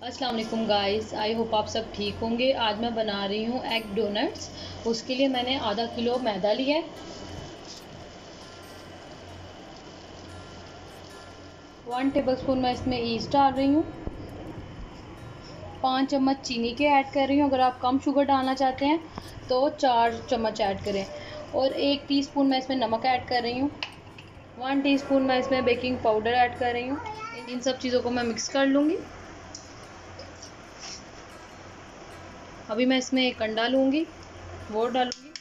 अस्सलाम वालेकुम guys, I hope आप सब ठीक होंगे। आज मैं बना रही हूँ एग डोनट्स उसके लिए मैंने आधा किलो मैदा लिया है। वन टेबल स्पून मैं इसमें ईस्ट डाल रही हूँ। पाँच चम्मच चीनी के ऐड कर रही हूँ। अगर आप कम शुगर डालना चाहते हैं तो चार चम्मच ऐड करें। और एक टीस्पून मैं इसमें नमक ऐड कर रही हूँ। वन टीस्पून मैं इसमें बेकिंग पाउडर ऐड कर रही हूँ। इन सब चीज़ों को मैं मिक्स कर लूँगी। अभी मैं इसमें एक अंडा लूँगी, वो डालूँगी।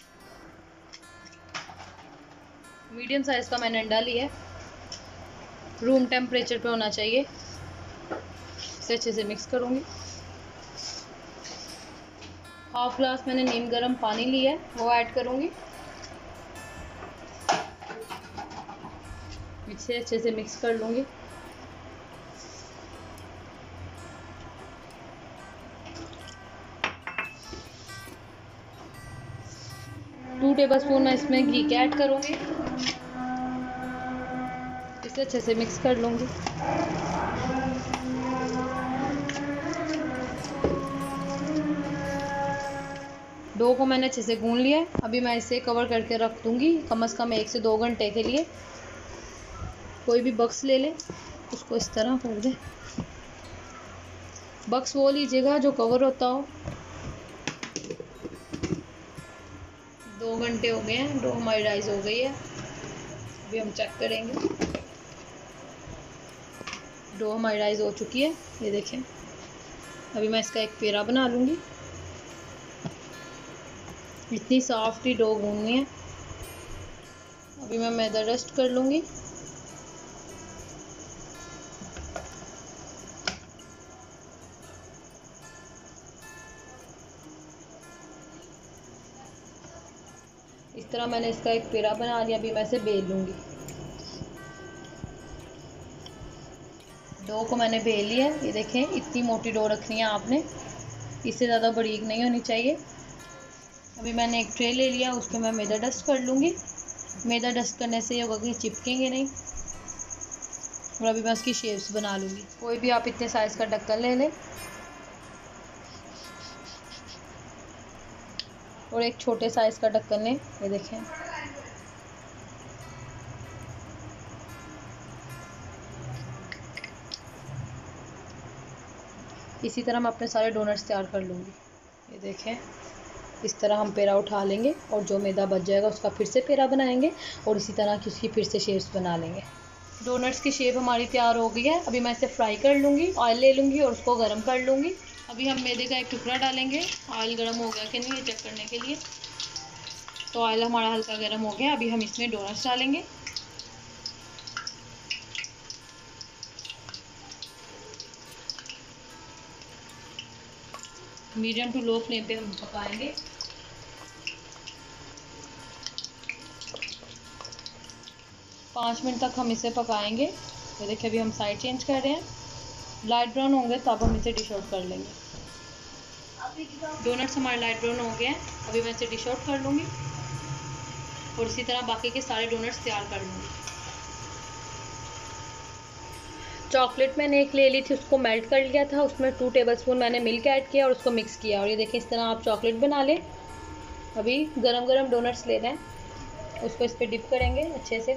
मीडियम साइज़ का मैंने अंडा लिया है। रूम टेम्परेचर पे होना चाहिए। इसे अच्छे से मिक्स करूँगी। हाफ़ ग्लास मैंने नीम गर्म पानी लिया है, वो ऐड करूँगी। इसे अच्छे से मिक्स कर लूँगी। टेबल स्पून मैं इसमें घी के ऐड करूँगी। इसे अच्छे से मिक्स कर लूँगी। डो को मैंने अच्छे से गून लिया अभी मैं इसे कवर करके रख दूँगी कम से कम एक से दो घंटे के लिए। कोई भी बक्स ले ले, उसको इस तरह कर दे। बक्स वो लीजिएगा जो कवर होता हो। दो घंटे हो गए हैं डो हमारी राइज हो गई है। अभी हम चेक करेंगे। डो हमारी राइज हो चुकी है, ये देखें। अभी मैं इसका एक पेड़ा बना लूँगी। इतनी सॉफ्ट ही डो गूंदनी है अभी मैं मैदा रेस्ट कर लूँगी। इस तरह मैंने इसका एक पेड़ा बना लिया अभी मैं इसे बेल लूँगी। डो को मैंने बेल लिया ये देखें, इतनी मोटी डो रखनी है आपने। इससे ज़्यादा बरीक नहीं होनी चाहिए। अभी मैंने एक ट्रे ले लिया, उसको मैं मैदा डस्ट कर लूँगी। मैदा डस्ट करने से ये होगा कि चिपकेंगे नहीं। और अभी मैं उसकी शेप्स बना लूँगी। कोई भी आप इतने साइज़ का ढक्कन ले लें और एक छोटे साइज़ का ढक्कन लें ये देखें। इसी तरह मैं अपने सारे डोनट्स तैयार कर लूँगी। ये देखें, इस तरह हम पेड़ा उठा लेंगे और जो मैदा बच जाएगा उसका फिर से पेड़ा बनाएँगे और इसी तरह की उसकी फिर से शेप्स बना लेंगे। डोनट्स की शेप हमारी तैयार हो गई है, अभी मैं इसे फ्राई कर लूँगी ऑयल ले लूँगी और उसको गर्म कर लूँगी। अभी हम मैदे का एक टुकड़ा डालेंगे। ऑयल गर्म हो गया कि नहीं ये चेक करने के लिए। तो ऑयल हमारा हल्का गर्म हो गया। अभी हम इसमें डोनट्स डालेंगे। मीडियम टू लो फ्लेम पे हम पकाएँगे। पाँच मिनट तक हम इसे पकाएँगे। तो देखिए अभी हम साइड चेंज कर रहे हैं। लाइट ब्राउन होंगे तब हम इसे डिश आउट कर लेंगे। डोनट्स हमारे लाइट ब्राउन हो गए हैं, अभी मैं इसे डिश आउट कर लूँगी। और इसी तरह बाकी के सारे डोनट्स तैयार कर लूँगी। चॉकलेट मैंने एक ले ली थी, उसको मेल्ट कर लिया था, उसमें टू टेबल स्पून मैंने मिल्क ऐड किया और उसको मिक्स किया। और ये देखें, इस तरह आप चॉकलेट बना लें। अभी गरम गरम डोनट्स ले हैं। उसको इस पर डिप करेंगे अच्छे से।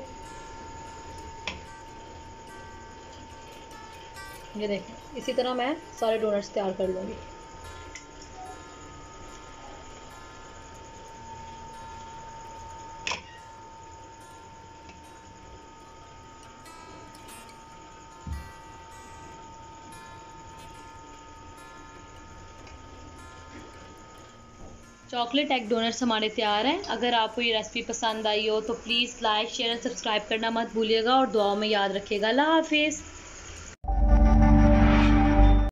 ये देखें, इसी तरह मैं सारे डोनट्स तैयार कर लूँगी। चॉकलेट एग डोनट्स हमारे तैयार हैं। अगर आपको ये रेसिपी पसंद आई हो तो please like share and subscribe करना मत भूलिएगा और दुआओं में याद रखिएगा। अल्लाह हाफिज़।